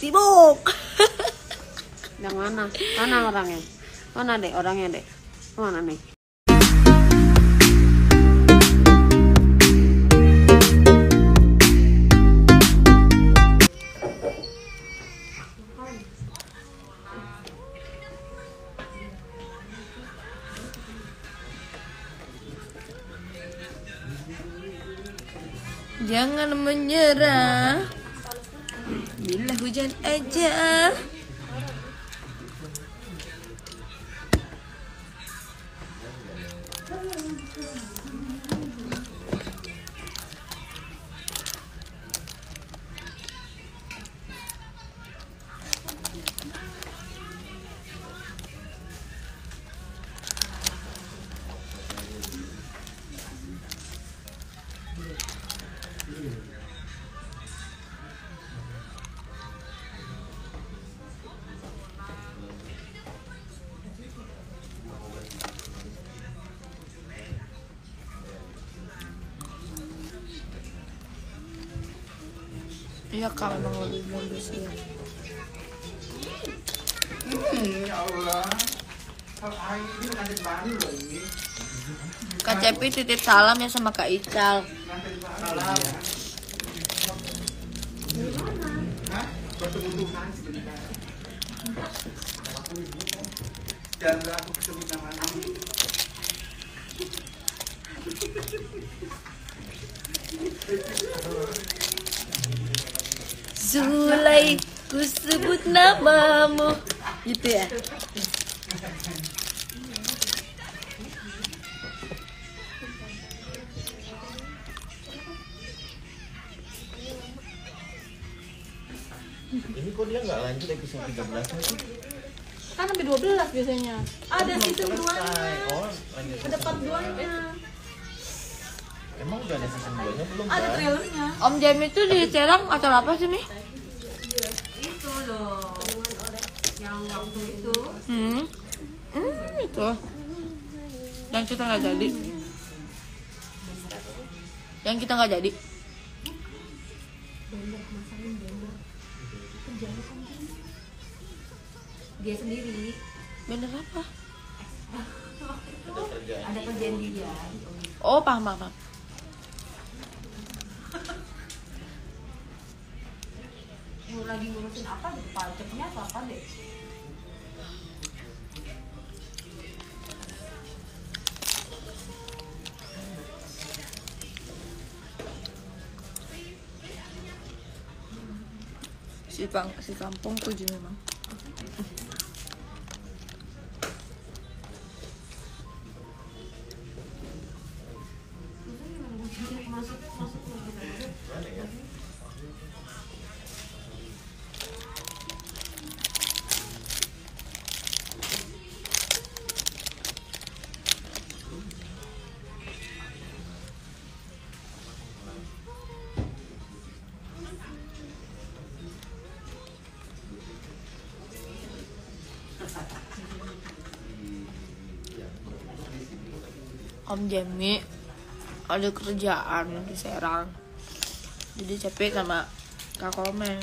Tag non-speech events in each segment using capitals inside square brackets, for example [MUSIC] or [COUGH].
sibuk. [LAUGHS] Yang mana? Mana orangnya? Mana dek? Orangnya dek? Mana nih? Jangan menyerah hujan aja Iya kak emang lebih bagus ya Hmm, ya Allah. Kak Cepi titip salam ya sama Kak Ical. Aku Nabi. [LAUGHS] Zulai ku sebut namamu Gitu ya Ini kok dia nggak lanjut episode 13 sih? Kan sampai 12 biasanya. Ada season 2 Selesai. Oh. Ada part 2 nya. Emang udah ada season 2 nya belum? Ada Bang? trailernya. Om Jamie itu di Serang acara apa sih nih? Itu loh. Yang waktu itu. Hmm, itu Yang kita nggak jadi Yang kita nggak jadi Dia sendiri. Bener apa? Ada kerjaan. Dia. Oh paham paham, lagi ngurusin apa deh? Pajaknya atau apa deh? Si, pang, si kampung tuh memang Om Jamie ada kerjaan di Serang. Jadi capek sama Kak Komeng.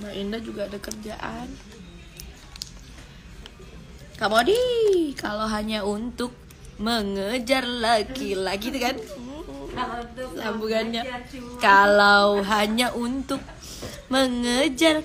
Mbak Indah juga ada kerjaan. Kak Modi kalau hanya untuk mengejar laki-laki itu kan? Sambungannya. kalau hanya untuk mengejar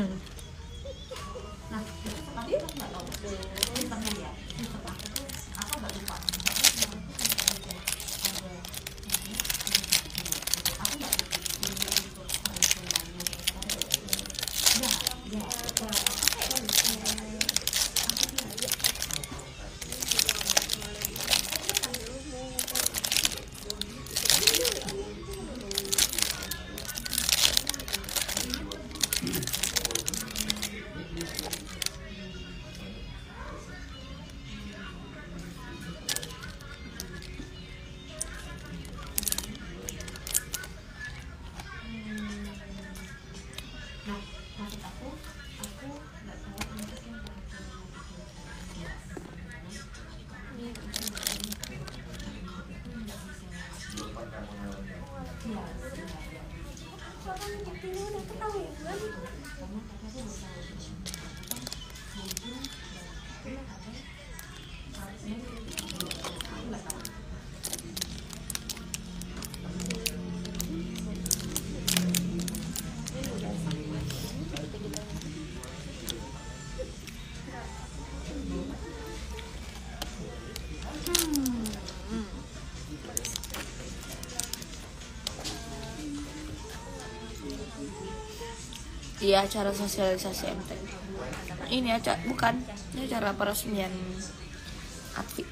Thank you. Apa di acara sosialisasi MT ini acara bukan ini acara peresmian Atfi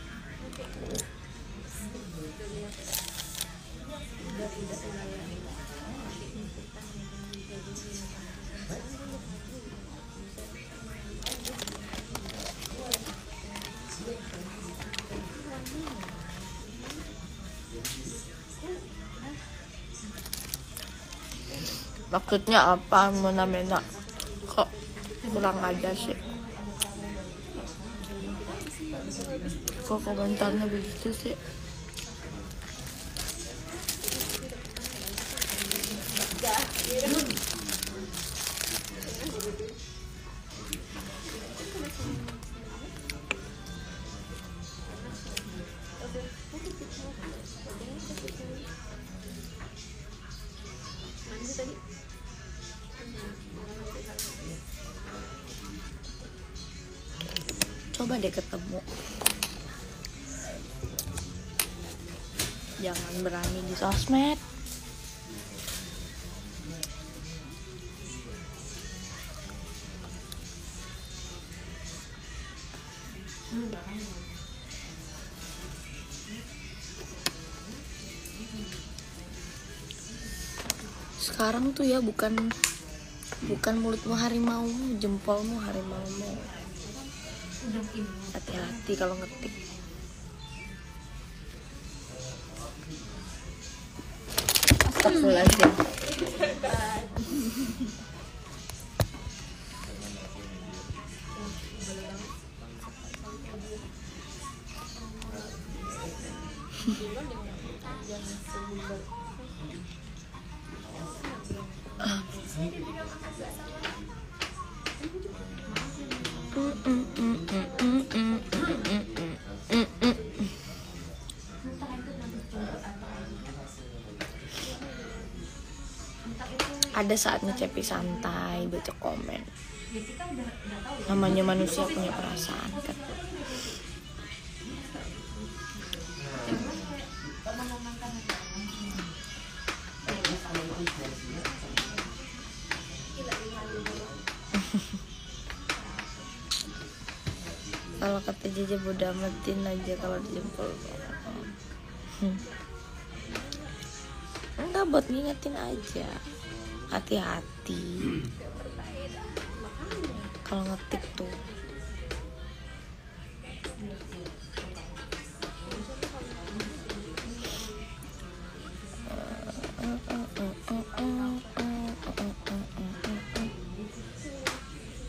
maksudnya apa mena-mena kok kurang aja sih? Kok komentarnya begitu sih deh ketemu. Jangan berani di sosmed. Sekarang tuh ya bukan bukan mulutmu harimau jempolmu harimau hati-hati kalau ngetik. Astagfirullahaladzim ada saatnya Cepi santai baca komen. Namanya manusia punya perasaan kan? Kalau kata Jaja bodo amatin aja kalau dijempol. Hmm. enggak buat ngingetin aja hati-hati. Kalau ngetik tuh.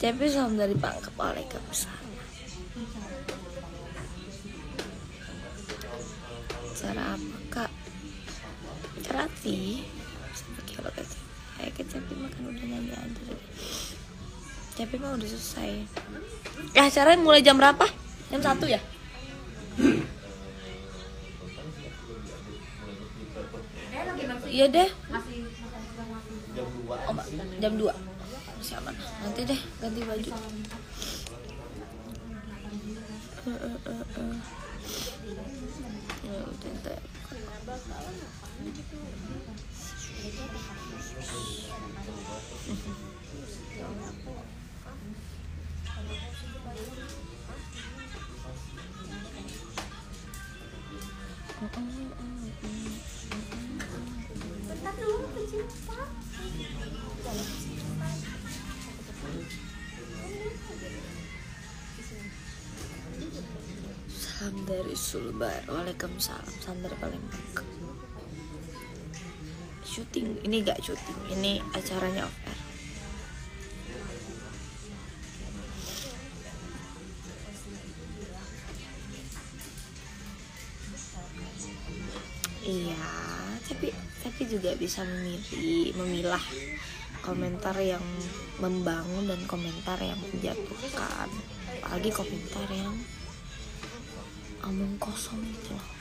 Cepi salam dari Pangkep Waalaikumsalam Cara apa kak? Cerati Cepi makan udah nyanyi aja. Cepi mah udah selesai Eh acaranya mulai jam berapa? Jam 1 ya? Iya deh jam 2 Masih aman Nanti deh ganti baju eh, eh, eh. Ya udah Salam dari Sulbar Waalaikumsalam Salam dari Palembang Syuting. Ini gak syuting Ini acaranya off Iya Tapi Tapi juga bisa memilih Memilah Komentar yang Membangun dan komentar yang menjatuhkan. Apalagi komentar yang omong kosong loh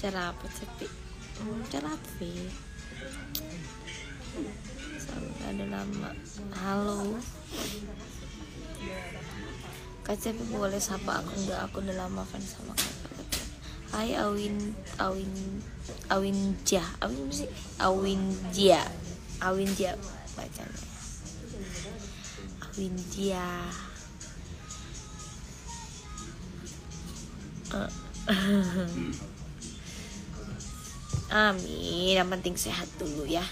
cara apa Cepi? Hmm, cara apa Pi? Selalu ada nama. Halo Kak boleh sapa aku enggak aku udah lama fans sama kakak Hai Awin Awin Awinja Awin sih Awinja Awinja bacanya. Awinja Eh. [LAUGHS] Amin. Yang penting sehat dulu ya.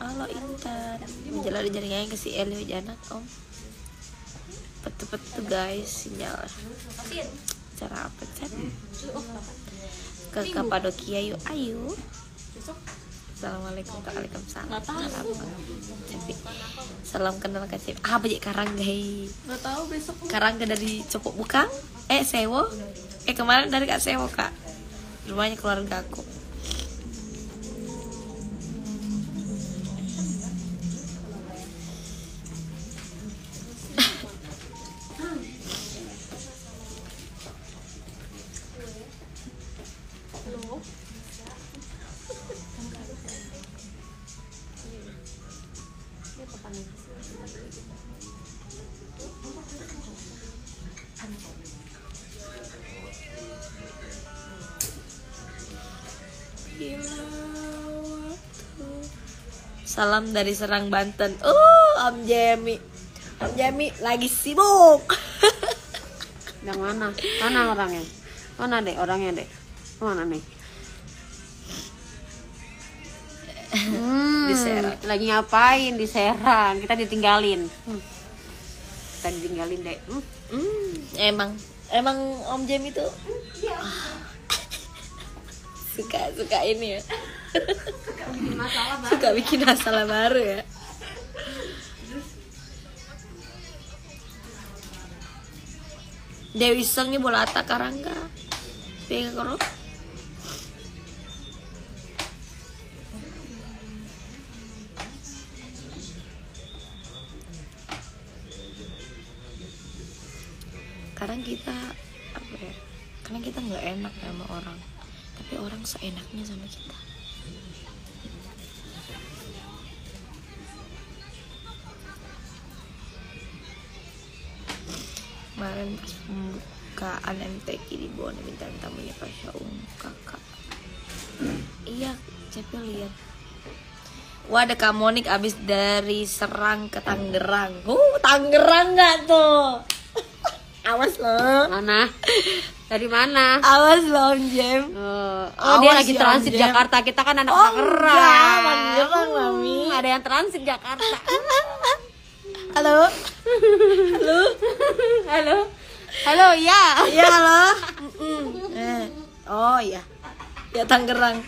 Halo Intan. Menjelang di jaringannya ke si Elio Janat om Petu-petu guys sinyal. Cara apa chat Ke Kapadokia yuk ayo. Assalamualaikum Waalaikumsalam. Salam Cepi Salam kenal Kak Cepi Ah bajak karang guys Gak tahu besok Karang dari Copok Bukang? Eh Sewo? Eh kemarin dari Kak Sewo kak. Rumahnya keluarga aku Salam dari Serang Banten. Oh, Om Jemi. Om Jemi lagi sibuk. [LAUGHS] Yang mana? Mana orangnya? Mana dek orangnya dek? Mana nih? Hmm, Di Serang. Lagi ngapain di Serang? Kita ditinggalin. Hmm. Kita ditinggalin dek. Hmm. Hmm, emang emang Om Jemi tuh [LAUGHS] suka suka ini ya. Suka bikin masalah baru ya. Dewi Song bola atak karangga. Pega koro. Kadang kita apa ya? Kadang kita nggak enak sama orang, tapi orang seenaknya sama kita. Kemarin pas pembukaan MTQ di Bon bintang tamunya Pak Syaum kakak iya Cepi lihat Wah ada Kak Monik abis dari Serang ke Tangerang Uh Tangerang nggak tuh [LAUGHS] Awas loh Mana? Dari mana? Awas loh Om Jem Oh, oh, dia lagi ya, transit Jem. Jakarta. Kita kan anak Oh, Tangerang. enggak, Tangerang, Mami. Hmm, ada yang transit Jakarta. [LAUGHS] Halo? Halo? Halo. Halo, ya. Iya halo. Eh, Oh iya. Ya Tangerang.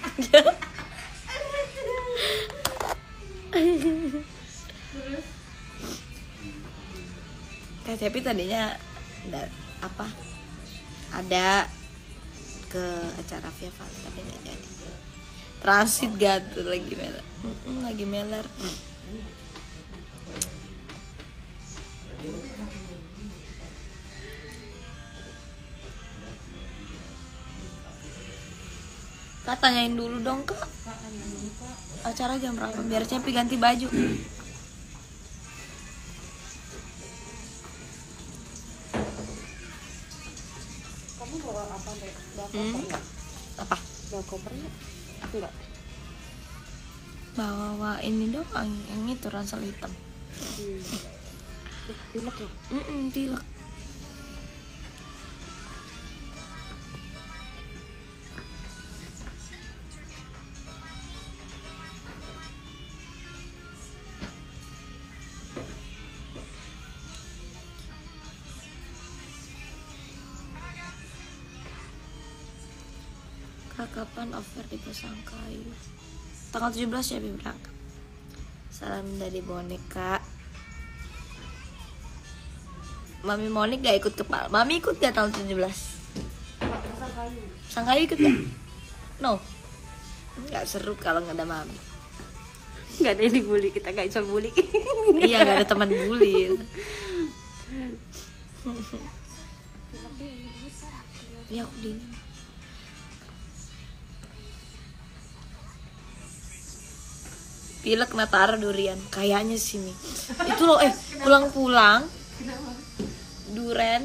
Kak Cepi tadinya nggak apa? Ada ke acara Via Valen tapi nggak jadi. Transit gak tuh lagi meler. Mm-mm, lagi meler Kak tanyain dulu dong kak Acara jam berapa biar Cepi ganti baju Kamu bawa apa, Dek? Bawa Hmm? Apa? Bawa koper nggak? Enggak. Bawa ini dong yang, itu ransel hitam Hmm. Eh, Pilek ya? Tilak Kak kapan offer di Pasangkayu? Tanggal 17 ya Bi berangkat. Salam dari boneka. Mami Monik gak ikut ke. Mami ikut gak tanggal 17? Sangkayu ikut gak? [CLEARS THROAT] No. Gak seru kalau nggak ada Mami. nggak ada yang dibully kita nggak bisa bully [LAUGHS] iya gak ada teman bully. [LAUGHS] Iya aku dingin. Pilek Natara durian? Kayaknya sih nih Itu loh eh pulang-pulang Duren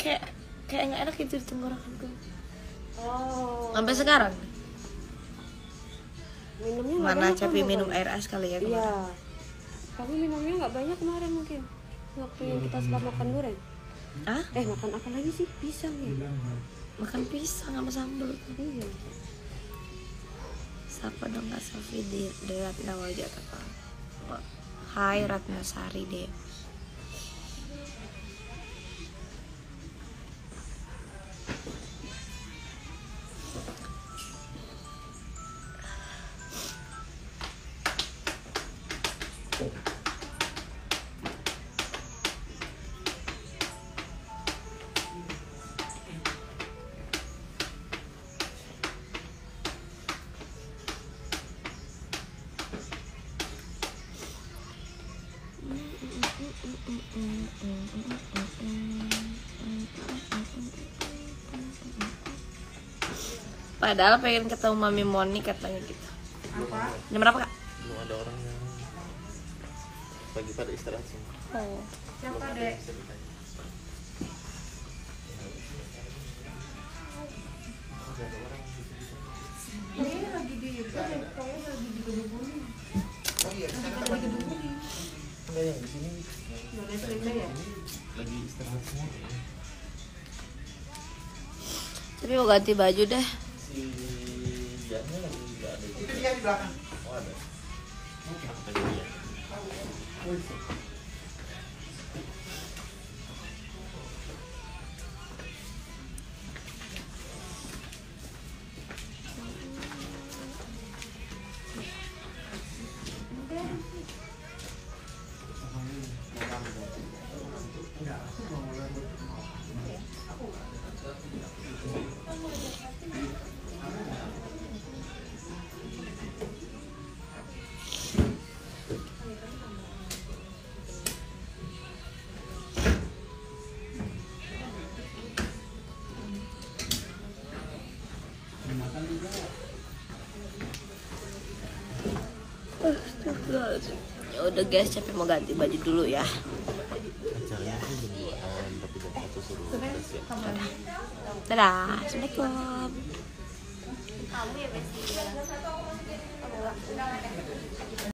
Kayak kayak nggak enak gitu di tenggorokanku. Oh. Sampai sekarang? Minumnya Mana kamu, minum air es kali ya iya. kemarin. kamu minumnya nggak banyak kemarin mungkin. Waktu yang kita setelah makan durian. Ah? eh makan apa lagi sih? Pisang ya? Makan pisang sama sambal. Iya Kak Sofi di, Ratna Wajah? Hai Ratna Sari deh Padahal pengen ketemu Mami Moni katanya gitu Apa? Jam berapa kak? belum ada orang yang pagi pada istirahat semua Oh. Siapa dek? Kayaknya lagi di kayaknya lagi di gedung Oh iya, kita lagi nunggu. enggak yang di sini ya? lagi istirahat semua Tapi mau ganti baju deh si Jannya lagi nggak ada. Itu dia di belakang. oh ada. Lagi dia? Ya udah guys, capek mau ganti baju dulu ya. acaranya sih